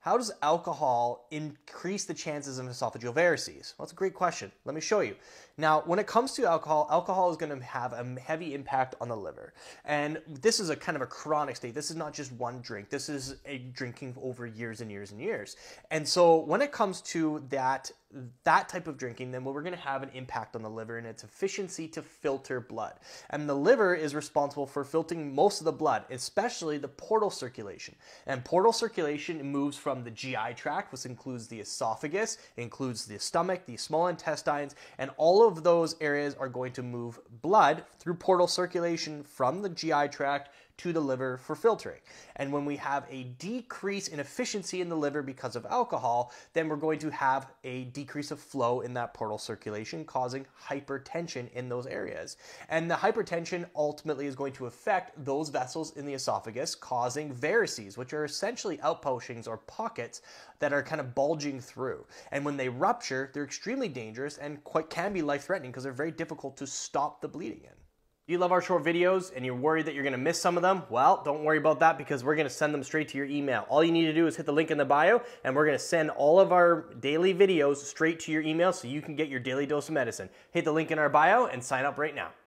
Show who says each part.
Speaker 1: How does alcohol increase the chances of esophageal varices? Well, that's a great question. Let me show you. Now, when it comes to alcohol, alcohol is going to have a heavy impact on the liver. And this is a kind of a chronic state. This is not just one drink. This is a drinking over years and years and years. And so when it comes to that that type of drinking, then we're going to have an impact on the liver and its efficiency to filter blood. And the liver is responsible for filtering most of the blood, especially the portal circulation. And portal circulation moves from the GI tract, which includes the esophagus, includes the stomach, the small intestines, and all of those areas are going to move blood through portal circulation from the GI tract to the liver for filtering. And when we have a decrease in efficiency in the liver because of alcohol, then we're going to have a decrease of flow in that portal circulation, causing hypertension in those areas. And the hypertension ultimately is going to affect those vessels in the esophagus, causing varices, which are essentially outpouchings or pockets that are kind of bulging through. And when they rupture, they're extremely dangerous and quite can be life threatening because they're very difficult to stop the bleeding in you love our short videos and you're worried that you're gonna miss some of them, well, don't worry about that because we're gonna send them straight to your email. All you need to do is hit the link in the bio and we're gonna send all of our daily videos straight to your email so you can get your daily dose of medicine. Hit the link in our bio and sign up right now.